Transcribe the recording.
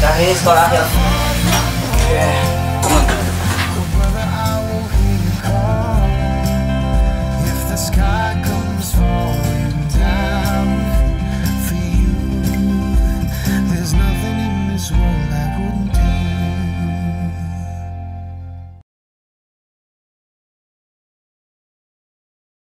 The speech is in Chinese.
赶紧 y 了，兄弟。